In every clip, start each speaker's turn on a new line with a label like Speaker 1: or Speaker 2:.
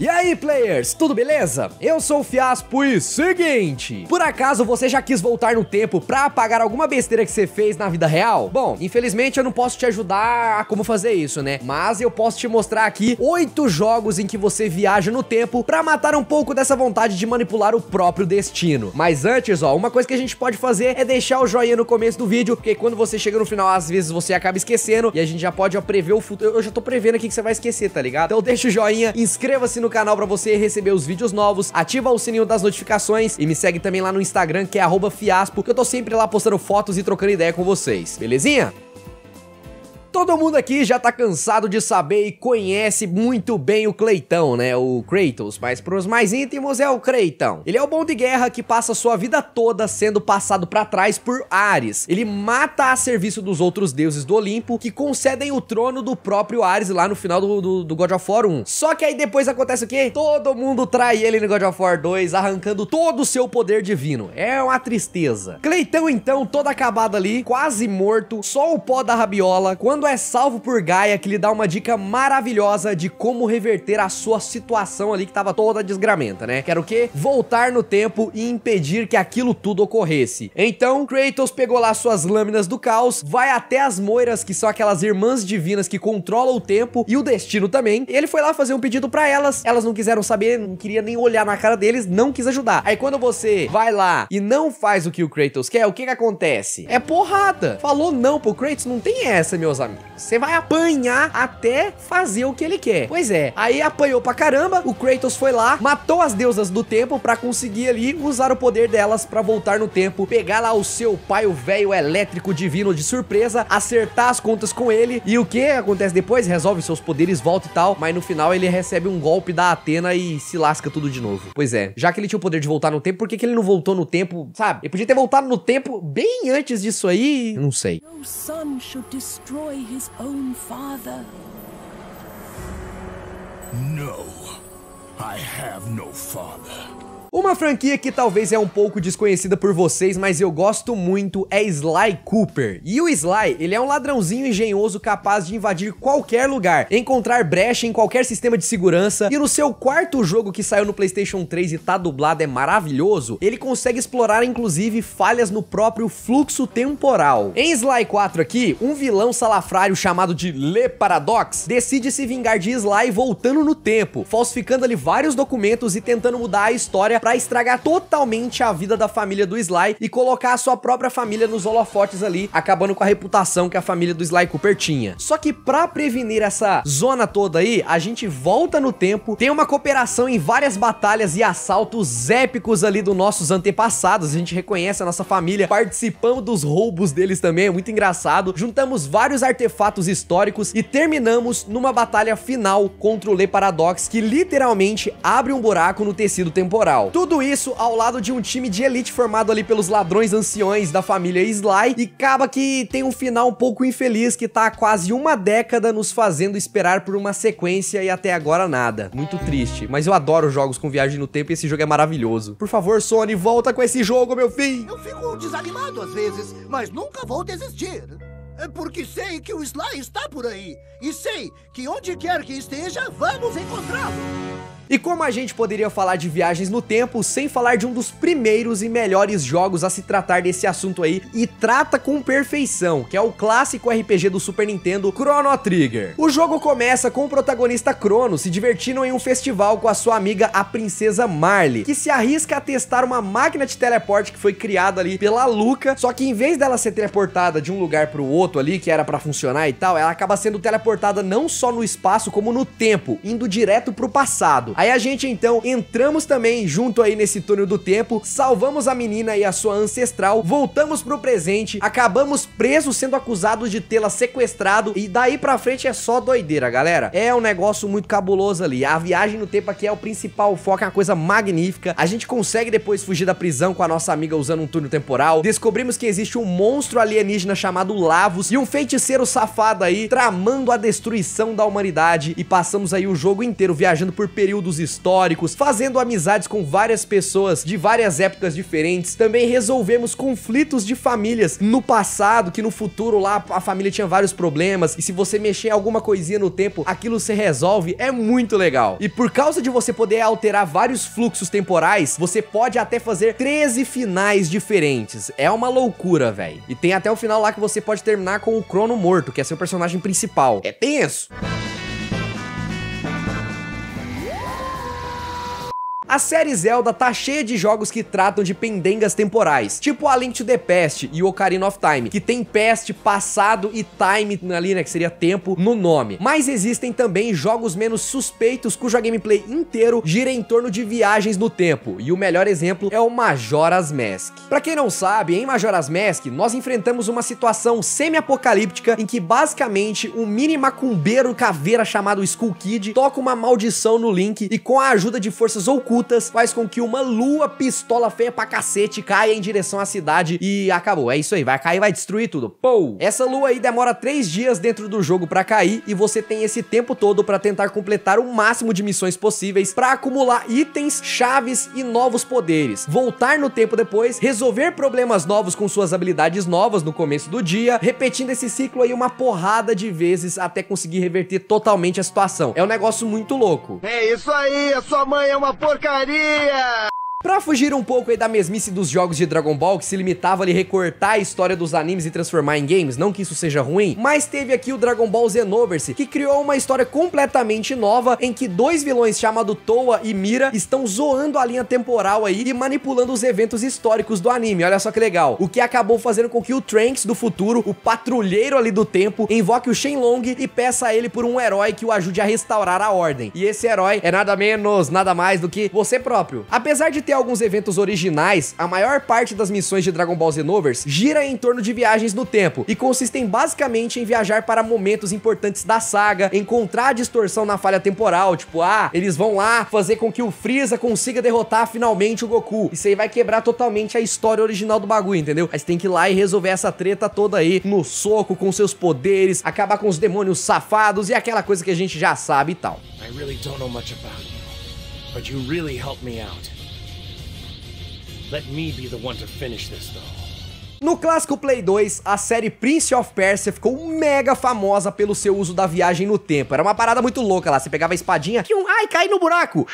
Speaker 1: E aí, players, tudo beleza? Eu sou o Fiaspo e seguinte, por acaso você já quis voltar no tempo pra apagar alguma besteira que você fez na vida real? Bom, infelizmente eu não posso te ajudar a como fazer isso, né? Mas eu posso te mostrar aqui oito jogos em que você viaja no tempo pra matar um pouco dessa vontade de manipular o próprio destino. Mas antes, ó, uma coisa que a gente pode fazer é deixar o joinha no começo do vídeo, porque quando você chega no final, às vezes você acaba esquecendo e a gente já pode ó, prever o futuro. Eu já tô prevendo aqui que você vai esquecer, tá ligado? Então deixa o joinha, inscreva-se no canal pra você receber os vídeos novos, ativa o sininho das notificações e me segue também lá no Instagram, que é fiaspo, que eu tô sempre lá postando fotos e trocando ideia com vocês, belezinha? Todo mundo aqui já tá cansado de saber e conhece muito bem o Cleitão, né? O Kratos, mas pros mais íntimos é o Creitão. Ele é o bom de guerra que passa sua vida toda sendo passado para trás por Ares. Ele mata a serviço dos outros deuses do Olimpo que concedem o trono do próprio Ares lá no final do, do, do God of War 1. Só que aí depois acontece o quê? Todo mundo trai ele no God of War 2, arrancando todo o seu poder divino. É uma tristeza. Cleitão então, todo acabado ali, quase morto, só o pó da rabiola, quando quando é salvo por Gaia, que lhe dá uma dica maravilhosa de como reverter a sua situação ali que tava toda desgramenta, né? Que era o quê? Voltar no tempo e impedir que aquilo tudo ocorresse. Então, Kratos pegou lá suas lâminas do caos, vai até as Moiras, que são aquelas irmãs divinas que controlam o tempo e o destino também. Ele foi lá fazer um pedido para elas, elas não quiseram saber, não queria nem olhar na cara deles, não quis ajudar. Aí quando você vai lá e não faz o que o Kratos quer, o que que acontece? É porrada. Falou não pro Kratos, não tem essa, meus amigos. Você vai apanhar até fazer o que ele quer. Pois é, aí apanhou pra caramba, o Kratos foi lá, matou as deusas do tempo pra conseguir ali usar o poder delas pra voltar no tempo, pegar lá o seu pai, o velho elétrico divino de surpresa, acertar as contas com ele, e o que acontece depois? Resolve seus poderes, volta e tal, mas no final ele recebe um golpe da Atena e se lasca tudo de novo. Pois é, já que ele tinha o poder de voltar no tempo, por que, que ele não voltou no tempo, sabe? Ele podia ter voltado no tempo bem antes disso aí, não sei. No son should destroy his own father. No, I have no father. Uma franquia que talvez é um pouco desconhecida por vocês, mas eu gosto muito, é Sly Cooper. E o Sly, ele é um ladrãozinho engenhoso capaz de invadir qualquer lugar, encontrar brecha em qualquer sistema de segurança, e no seu quarto jogo que saiu no Playstation 3 e tá dublado, é maravilhoso, ele consegue explorar inclusive falhas no próprio fluxo temporal. Em Sly 4 aqui, um vilão salafrário chamado de Le Paradox decide se vingar de Sly voltando no tempo, falsificando ali vários documentos e tentando mudar a história para estragar totalmente a vida da família do Sly e colocar a sua própria família nos holofotes ali, acabando com a reputação que a família do Sly Cooper tinha. Só que para prevenir essa zona toda aí, a gente volta no tempo, tem uma cooperação em várias batalhas e assaltos épicos ali dos nossos antepassados, a gente reconhece a nossa família, participamos dos roubos deles também, é muito engraçado. Juntamos vários artefatos históricos e terminamos numa batalha final contra o Le Paradox, que literalmente abre um buraco no tecido temporal. Tudo isso ao lado de um time de elite formado ali pelos ladrões anciões da família Sly e acaba que tem um final um pouco infeliz que tá há quase uma década nos fazendo esperar por uma sequência e até agora nada. Muito triste, mas eu adoro jogos com viagem no tempo e esse jogo é maravilhoso. Por favor, Sony, volta com esse jogo, meu filho!
Speaker 2: Eu fico desanimado às vezes, mas nunca vou desistir. É porque sei que o Sly está por aí. E sei que onde quer que esteja, vamos encontrá-lo.
Speaker 1: E como a gente poderia falar de viagens no tempo sem falar de um dos primeiros e melhores jogos a se tratar desse assunto aí e trata com perfeição, que é o clássico RPG do Super Nintendo Chrono Trigger. O jogo começa com o protagonista Chrono se divertindo em um festival com a sua amiga a princesa Marley, que se arrisca a testar uma máquina de teleporte que foi criada ali pela Luca, só que em vez dela ser teleportada de um lugar para o outro ali, que era para funcionar e tal, ela acaba sendo teleportada não só no espaço como no tempo, indo direto pro passado. Aí a gente então entramos também junto aí nesse túnel do tempo, salvamos a menina e a sua ancestral, voltamos pro presente, acabamos presos sendo acusados de tê-la sequestrado e daí pra frente é só doideira, galera. É um negócio muito cabuloso ali. A viagem no tempo aqui é o principal foco, é uma coisa magnífica. A gente consegue depois fugir da prisão com a nossa amiga usando um túnel temporal. Descobrimos que existe um monstro alienígena chamado Lavos e um feiticeiro safado aí tramando a destruição da humanidade e passamos aí o jogo inteiro viajando por períodos históricos, fazendo amizades com várias pessoas de várias épocas diferentes. Também resolvemos conflitos de famílias no passado, que no futuro lá a família tinha vários problemas, e se você mexer em alguma coisinha no tempo, aquilo se resolve, é muito legal. E por causa de você poder alterar vários fluxos temporais, você pode até fazer 13 finais diferentes. É uma loucura, velho. E tem até o final lá que você pode terminar com o Crono morto, que é seu personagem principal. É tenso. A série Zelda tá cheia de jogos que tratam de pendengas temporais, tipo A Link to the Past e Ocarina of Time, que tem past, passado e time ali, né, que seria tempo no nome. Mas existem também jogos menos suspeitos cuja gameplay inteiro gira em torno de viagens no tempo, e o melhor exemplo é o Majora's Mask. Pra quem não sabe, em Majora's Mask, nós enfrentamos uma situação semi-apocalíptica em que basicamente um mini macumbeiro caveira chamado Skull Kid toca uma maldição no Link e com a ajuda de forças ocultas faz com que uma lua pistola feia pra cacete caia em direção à cidade e acabou. É isso aí, vai cair, vai destruir tudo. Pou! Essa lua aí demora três dias dentro do jogo pra cair e você tem esse tempo todo pra tentar completar o máximo de missões possíveis pra acumular itens, chaves e novos poderes. Voltar no tempo depois, resolver problemas novos com suas habilidades novas no começo do dia, repetindo esse ciclo aí uma porrada de vezes até conseguir reverter totalmente a situação. É um negócio muito louco.
Speaker 2: É isso aí, a sua mãe é uma porcaria! Porcaria!
Speaker 1: Pra fugir um pouco aí da mesmice dos jogos de Dragon Ball, que se limitava ali recortar a história dos animes e transformar em games, não que isso seja ruim, mas teve aqui o Dragon Ball Xenoverse, que criou uma história completamente nova, em que dois vilões chamados Toa e Mira estão zoando a linha temporal aí e manipulando os eventos históricos do anime, olha só que legal. O que acabou fazendo com que o Trunks do futuro, o patrulheiro ali do tempo, invoque o Shenlong e peça a ele por um herói que o ajude a restaurar a ordem. E esse herói é nada menos, nada mais do que você próprio. Apesar de alguns eventos originais, a maior parte das missões de Dragon Ball Xenoverse gira em torno de viagens no tempo e consistem basicamente em viajar para momentos importantes da saga, encontrar a distorção na falha temporal, tipo, ah, eles vão lá fazer com que o Freeza consiga derrotar finalmente o Goku. Isso aí vai quebrar totalmente a história original do bagulho, entendeu? Você tem que ir lá e resolver essa treta toda aí no soco com seus poderes, acabar com os demônios safados e aquela coisa que a gente já sabe e tal. I really don't know much about you, but you really helped me out. Let me be the one to finish this though. No clássico Play 2, a série Prince of Persia ficou mega famosa pelo seu uso da viagem no tempo. Era uma parada muito louca lá, você pegava a espadinha, que um ai, cai no buraco.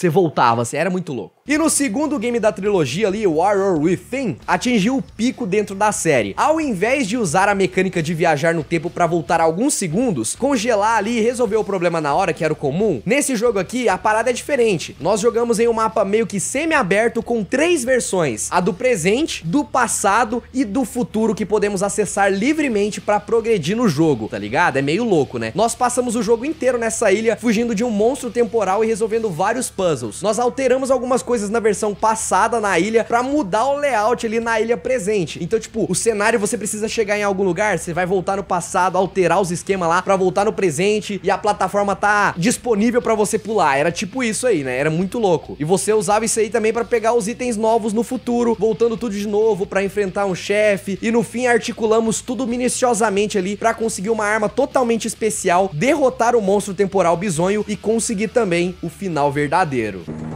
Speaker 1: Você voltava, você era muito louco. E no segundo game da trilogia ali, Warrior Within, atingiu o pico dentro da série. Ao invés de usar a mecânica de viajar no tempo para voltar alguns segundos, congelar ali e resolver o problema na hora, que era o comum, nesse jogo aqui a parada é diferente. Nós jogamos em um mapa meio que semi-aberto com três versões, a do presente, do passado e do futuro que podemos acessar livremente para progredir no jogo, tá ligado? É meio louco, né? Nós passamos o jogo inteiro nessa ilha, fugindo de um monstro temporal e resolvendo vários puzzles. Nós alteramos algumas coisas na versão passada na ilha para mudar o layout ali na ilha presente. Então, tipo, o cenário você precisa chegar em algum lugar, você vai voltar no passado, alterar os esquemas lá para voltar no presente e a plataforma tá disponível para você pular. Era tipo isso aí, né? Era muito louco. E você usava isso aí também para pegar os itens novos no futuro, voltando tudo de novo para enfrentar um chefe e no fim articulamos tudo minuciosamente ali para conseguir uma arma totalmente especial, derrotar o monstro temporal bizonho e conseguir também o final verdadeiro dinheiro.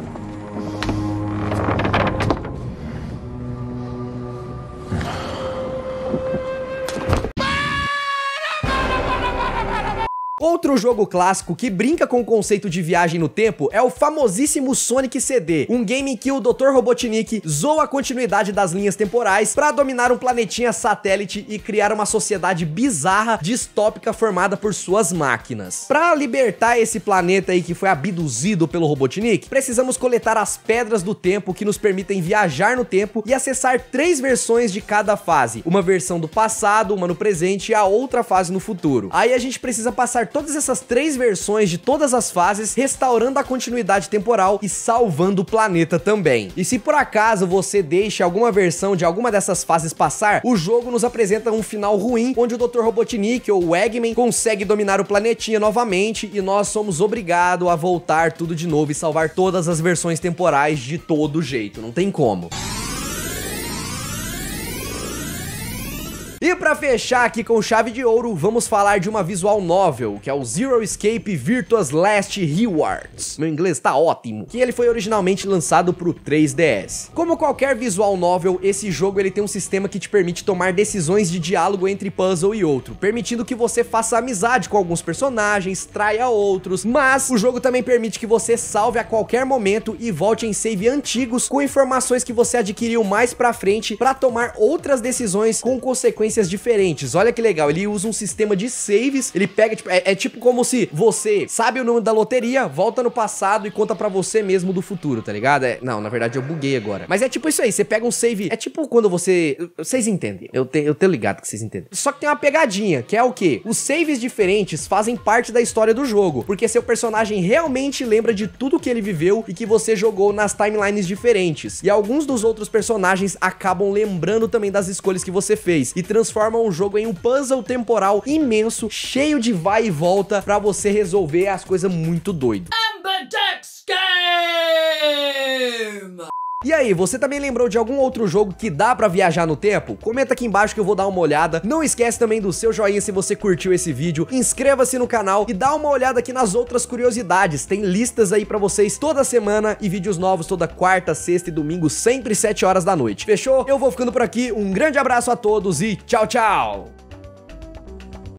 Speaker 1: Outro jogo clássico que brinca com o conceito de viagem no tempo é o famosíssimo Sonic CD, um game em que o Dr. Robotnik zoa a continuidade das linhas temporais para dominar um planetinha satélite e criar uma sociedade bizarra, distópica formada por suas máquinas. Para libertar esse planeta aí que foi abduzido pelo Robotnik, precisamos coletar as pedras do tempo que nos permitem viajar no tempo e acessar três versões de cada fase, uma versão do passado, uma no presente e a outra fase no futuro. Aí a gente precisa passar todas essas três versões de todas as fases, restaurando a continuidade temporal e salvando o planeta também. E se por acaso você deixa alguma versão de alguma dessas fases passar, o jogo nos apresenta um final ruim, onde o Dr. Robotnik ou o Eggman consegue dominar o planetinha novamente e nós somos obrigados a voltar tudo de novo e salvar todas as versões temporais de todo jeito, não tem como. E pra fechar aqui com chave de ouro, vamos falar de uma visual novel, que é o Zero Escape Virtuous Last Rewards. Meu inglês tá ótimo. Que ele foi originalmente lançado pro 3DS. Como qualquer visual novel, esse jogo ele tem um sistema que te permite tomar decisões de diálogo entre puzzle e outro, permitindo que você faça amizade com alguns personagens, traia outros, mas o jogo também permite que você salve a qualquer momento e volte em save antigos com informações que você adquiriu mais pra frente para tomar outras decisões com consequências diferentes. Olha que legal, ele usa um sistema de saves, ele pega, tipo, é, é tipo como se você sabe o número da loteria, volta no passado e conta para você mesmo do futuro, tá ligado? É, não, na verdade eu buguei agora. Mas é tipo isso aí, você pega um save, é tipo quando você, vocês entendem, eu, te, eu tenho ligado que vocês entendem. Só que tem uma pegadinha, que é o que? Os saves diferentes fazem parte da história do jogo, porque seu personagem realmente lembra de tudo que ele viveu e que você jogou nas timelines diferentes. E alguns dos outros personagens acabam lembrando também das escolhas que você fez e transformam o jogo em um puzzle temporal imenso, cheio de vai e volta para você resolver as coisas muito doido. Amberjack's Game! E aí, você também lembrou de algum outro jogo que dá pra viajar no tempo? Comenta aqui embaixo que eu vou dar uma olhada. Não esquece também do seu joinha se você curtiu esse vídeo. Inscreva-se no canal e dá uma olhada aqui nas outras curiosidades. Tem listas aí pra vocês toda semana e vídeos novos toda quarta, sexta e domingo, sempre 7 horas da noite. Fechou? Eu vou ficando por aqui. Um grande abraço a todos e tchau, tchau!